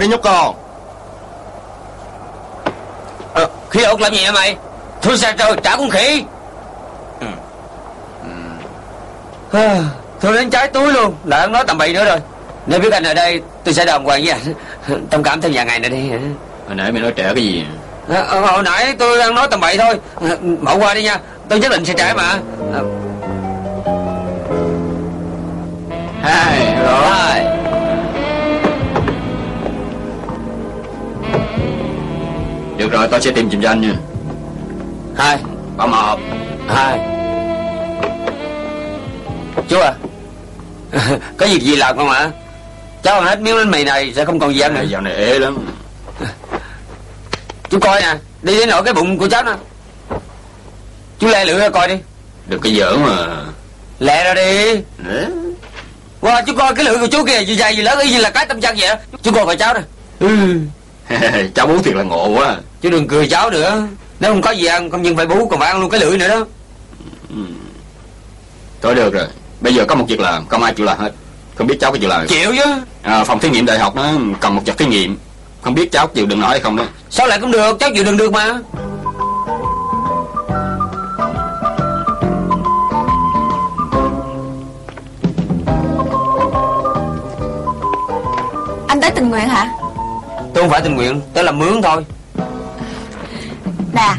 đi nhóc con. Ờ, Khí ột làm gì hả mày? Thôi sao trời trả con khỉ. Ừ. Ừ. Thôi đến trái túi luôn. Lại nói tầm bậy nữa rồi. Nếu biết anh ở đây tôi sẽ đồng quan với anh. Thông cảm thêm vài ngày nữa đi. Hồi nãy mày nói trẻ cái gì? À, Hồi nãy tôi đang nói tầm bậy thôi. Bỏ qua đi nha. Tôi nhất định sẽ trả mà. Hai rồi tôi sẽ tìm giùm cho anh nha. Hai. Ba một. Hai. Chú à Có việc gì làm không ạ Cháu ăn hết miếng bánh mì này sẽ không còn gì ăn nữa. Dạo này ế lắm. Chú coi nè Đi đến nổi cái bụng của cháu nè. Chú le lưỡi ra coi đi. Được cái giỡn mà. Lẹ ra đi. Đấy. Wow, chú coi cái lưỡi của chú kìa Vừa dài vừa lớn y như là cái tâm chân vậy Chú coi coi cháu nè. Ừ. Cháu bú thiệt là ngộ quá Chú đừng cười cháu nữa. Nếu không có gì ăn không nhưng phải bú còn phải ăn luôn cái lưỡi nữa đó. Ừ. Thôi được rồi. Bây giờ có một việc làm Không ai chịu làm hết. Không biết cháu có chịu làm Chịu chứ. à, Phòng thí nghiệm đại học nó cần một vật thí nghiệm. Không biết cháu chịu đừng nói hay không đó. Sao lại không được Cháu chịu đừng được mà. Anh tới tình nguyện hả? Tôi không phải tình nguyện Tới làm mướn thôi Nè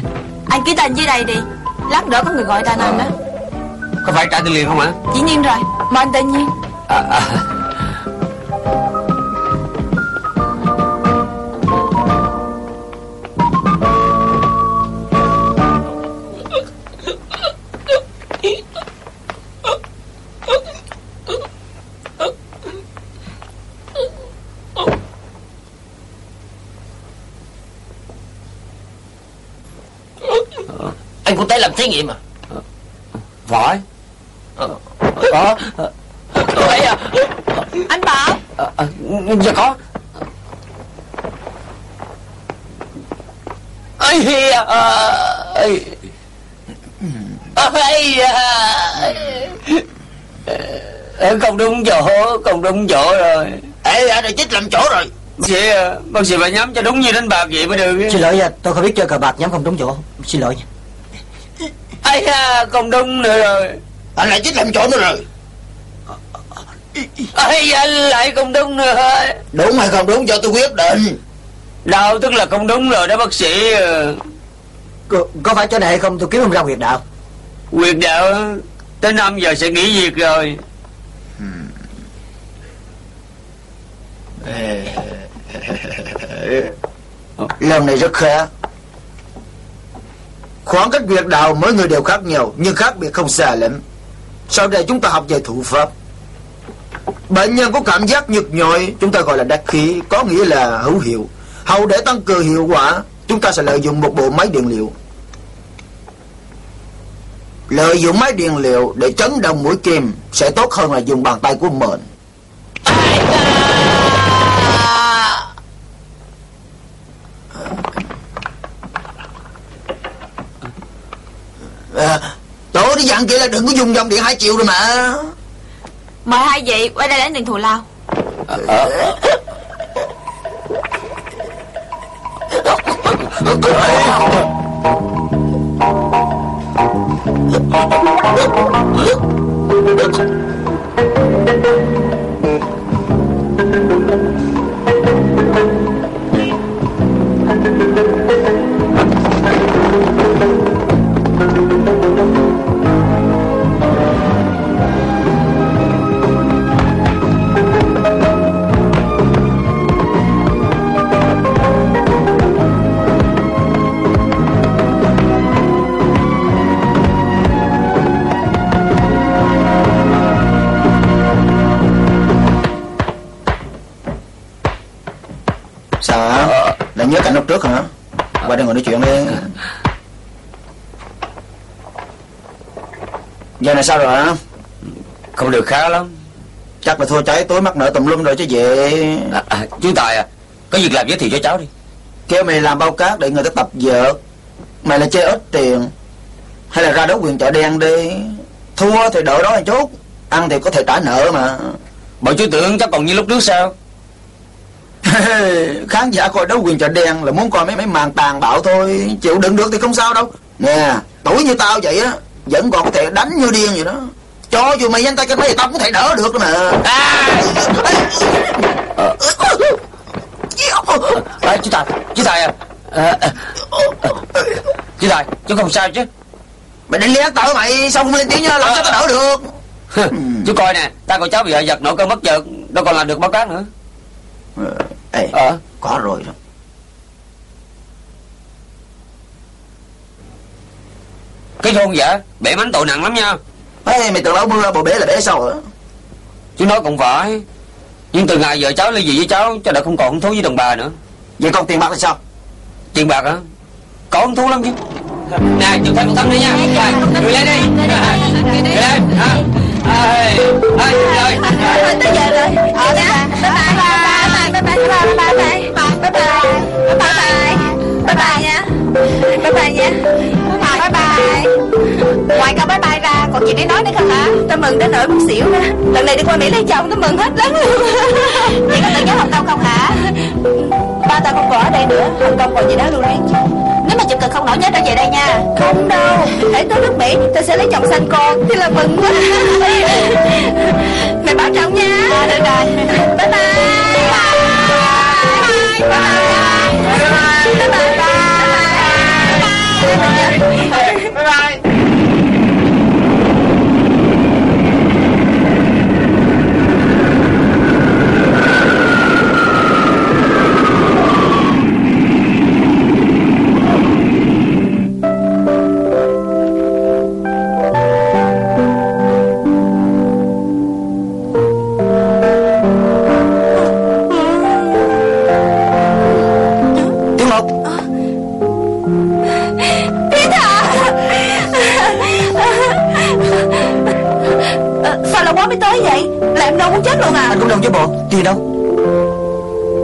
Anh ký tên dưới đây đi. Lát nữa có người gọi tên anh đó Có phải trả tiền liền không hả? Dĩ nhiên rồi Mời anh tự nhiên à, à. Anh cũng tới làm thí nghiệm à? Phải. Ờ. Có. Vậy à? Anh Bảo. À, à, Dạ có. Ây à Ây Ây à Không đúng chỗ Không đúng chỗ rồi. Ê anh này chết làm chỗ rồi. Bác sĩ à, Bác sĩ phải nhắm cho đúng như đánh bạc vậy mới được. Xin lỗi nha Tôi không biết chơi cờ bạc nhắm không đúng chỗ. Xin lỗi nha Ây da Không đúng nữa rồi. Anh lại chết làm chỗ nữa rồi. Ây anh lại không đúng nữa Đúng hay không đúng cho tôi quyết định. Đâu tức là không đúng rồi đó bác sĩ. Có, có phải chỗ này hay không? Tôi kiếm không ra huyệt đạo. Quyền đạo Tới 5 giờ sẽ nghỉ việc rồi. Lần này rất khác Khoảng cách việc đạo mỗi người đều khác nhau, Nhưng khác biệt không xa lắm. Sau đây chúng ta học về thủ pháp. Bệnh nhân có cảm giác nhức nhội Chúng ta gọi là đắc khí, Có nghĩa là hữu hiệu. Hầu để tăng cường hiệu quả, Chúng ta sẽ lợi dụng một bộ máy điện liệu. Lợi dụng máy điện liệu để chấn động mũi kim Sẽ tốt hơn là dùng bàn tay của mình. À, Tổ đi dặn kia là đừng có dùng dòng điện hai triệu rồi mà. Mời hai vị quay đây lấy tiền thù lao. Sao trước hả? Qua đây ngồi nói chuyện đi Giờ này sao rồi hả? Không được khá lắm. Chắc là thua cháy tối mắc nợ tùm lum rồi chứ gì à, à, Chú Tài à Có việc làm giới thiệu cho cháu đi. Kêu mày làm bao cát để người ta tập vợt. Mày là chơi ít tiền. Hay là ra đấu quyền chợ đen đi. Thua thì đợi đó một chút Ăn thì có thể trả nợ mà. Bọn chú tưởng cháu còn như lúc trước sao Khán giả coi đấu quyền trò đen là muốn coi mấy mấy màn tàn bạo thôi. Chịu đựng được thì không sao đâu. Nè tuổi như tao vậy á Vẫn còn có thể đánh như điên vậy đó. Cho dù mày nhanh tay cái mấy tao cũng thể đỡ được mà. À. à, Chú Tài Chú Tài à, à, à, Chú Tài Chú không sao chứ? Mày định lén tao mày? Sao không lên tiếng nha? Làm sao tao đỡ được? Chú coi nè Ta của cháu bị giật nổi cơn bất chợt Đâu còn làm được báo cát nữa Ê, Ờ có rồi đó Cái thôn giả Bể mánh tội nặng lắm nha Ê, mày tưởng lão mưa bộ bể là bể sao hả Chú nói cũng phải Nhưng từ ngày vợ cháu ly dị với cháu Cháu đã không còn hứng thú với đồng bà nữa Vậy còn tiền bạc là sao Tiền bạc hả Có hứng thú lắm chứ Nè chụp thêm một tấm đi nha Rồi Người lên đi Người lên hả Ê, ê, ê, ê. Tới giờ rồi Ờ Bye bye Bye bye Bye bye. Bye bye. Bye bye Bye bye Bye bye nha Bye bye. Nha Bye bye Ngoài câu bye bye ra, còn gì để nói nữa không hả? Tôi mừng đến nỗi muốn xỉu nữa. Lần này đi qua Mỹ lấy chồng tôi mừng hết lớn luôn Chị có tự nhớ Hồng Kông không hả? Ba ta không còn ở đây nữa. Hồng Kông còn gì đó lưu luyến chứ. Nếu mà chụp cực không nổi nhớ trở về đây nha. Không đâu. Để tới nước Mỹ tôi sẽ lấy chồng xanh con. Thì là mừng quá. Mày bảo trọng nha. Được rồi bye. Bye bye.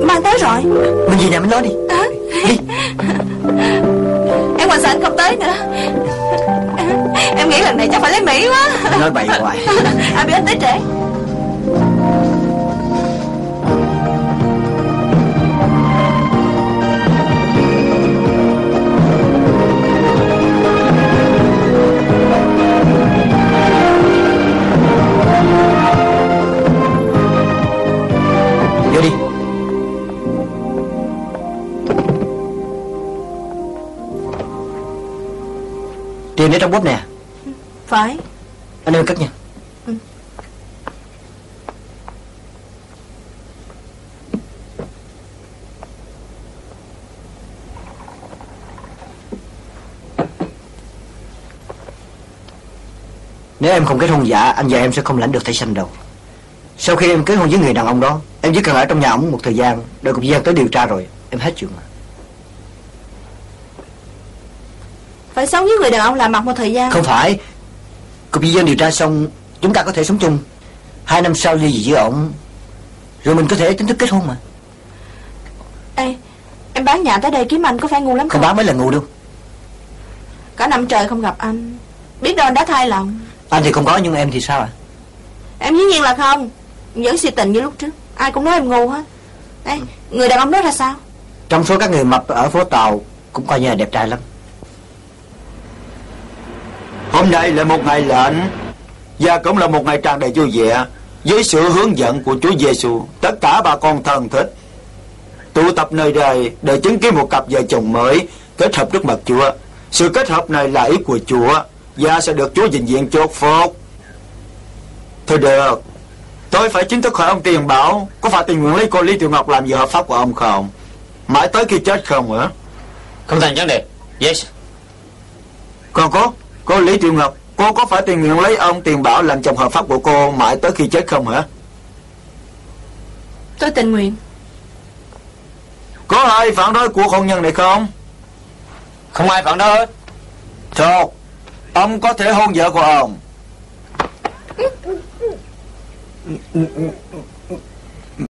Mang tới rồi. Mình gì nè mình nói đi. À, Em còn sợ anh không tới nữa. Em nghĩ lần này chắc phải lấy Mỹ quá. Nói bậy hoài. À biết anh tới trễ Tiền để trong bóp nè. Phải. Anh em cất nha. Nếu em không kết hôn giả Anh và em sẽ không lãnh được thẻ xanh đâu. Sau khi em kết hôn với người đàn ông đó Em chỉ cần ở trong nhà ông một thời gian Đợi cục gian tới điều tra rồi Em hết chuyện mà Phải sống với người đàn ông làm mặt một thời gian. Không phải. Cục di dân điều tra xong Chúng ta có thể sống chung. Hai năm sau ly dị với ổng Rồi mình có thể chính thức kết hôn mà. Ê Em bán nhà tới đây kiếm anh có phải ngu lắm Không bán mới là ngu đâu. Cả năm trời không gặp anh. Biết đâu anh đã thay lòng. Anh thì không có nhưng em thì sao ạ? Em dĩ nhiên là không. Vẫn si tình như lúc trước. Ai cũng nói em ngu hết. Ê Người đàn ông đó ra sao? Trong số các người mập ở phố Tàu Cũng coi như là đẹp trai lắm Hôm nay là một ngày lệnh Và cũng là một ngày tràn đầy vui vẻ Với sự hướng dẫn của Chúa Giêsu, Tất cả bà con thân thích Tụ tập nơi đây Để chứng kiến một cặp vợ chồng mới Kết hợp trước mặt Chúa. Sự kết hợp này là ý của Chúa Và sẽ được Chúa dình diện chốt phúc Thôi được Tôi phải chính thức hỏi ông Tiền Bảo Có phải tình nguyện lấy cô Lý Tiểu Ngọc làm vợ hợp pháp của ông không? Mãi tới khi chết không hả? Không thành vấn đề. Yes. Còn cô Cô Lý Tiểu Ngọc Cô có phải tình nguyện lấy ông Tiền Bảo làm chồng hợp pháp của cô Mãi tới khi chết không hả? Tôi tình nguyện. Có ai phản đối cuộc hôn nhân này không? Không ai phản đối. Hết Tốt Ông có thể hôn vợ của ông